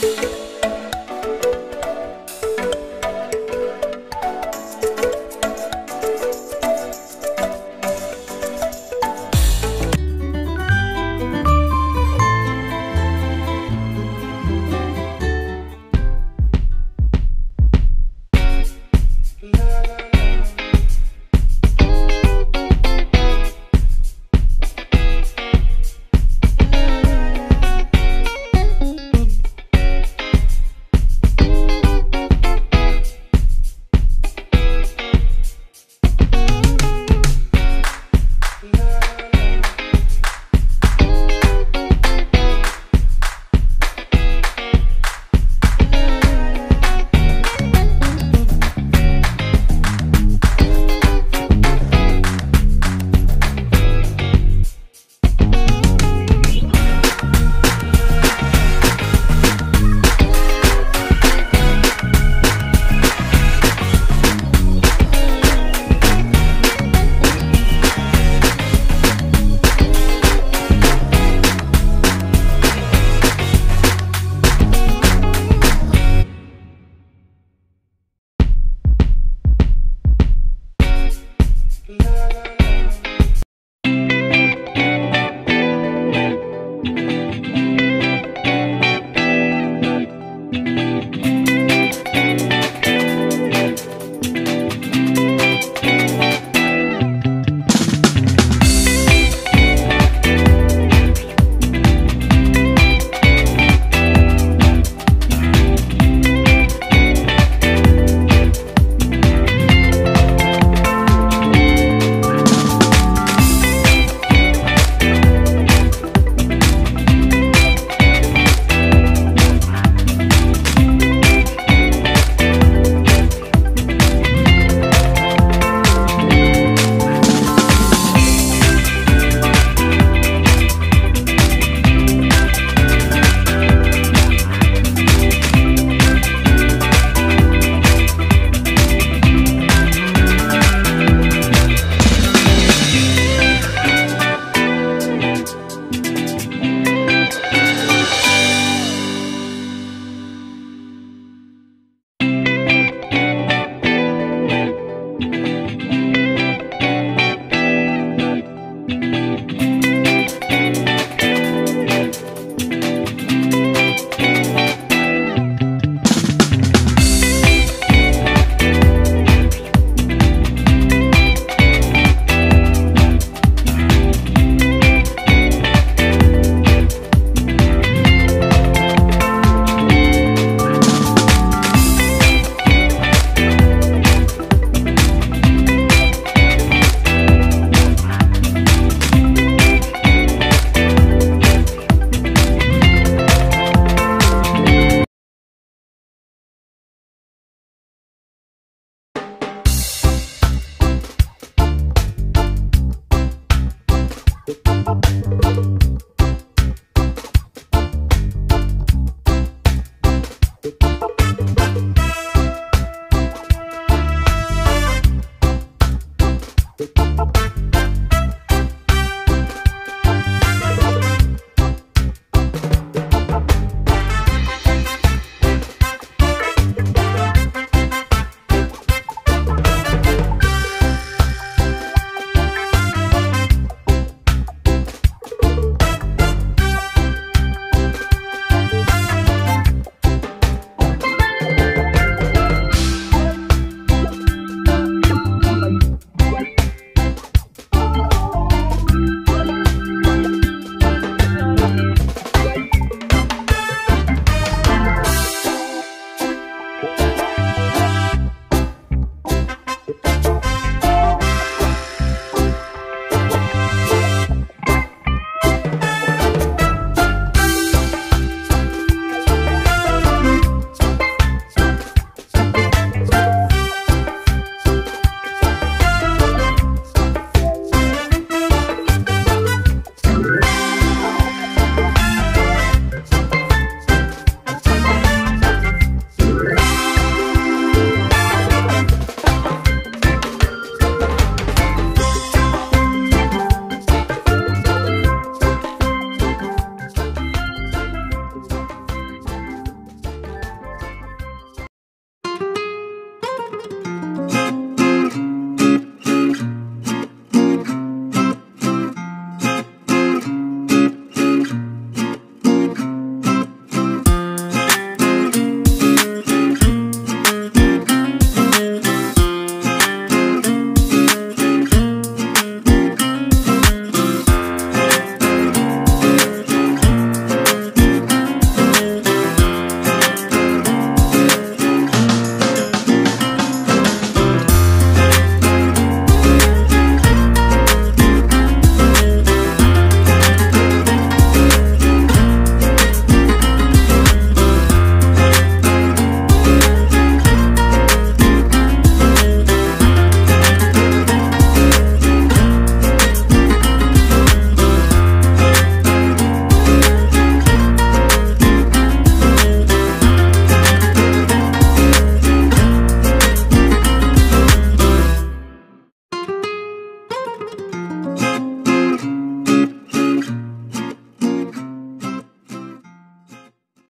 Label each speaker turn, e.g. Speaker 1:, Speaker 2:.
Speaker 1: thank you
Speaker 2: la, you.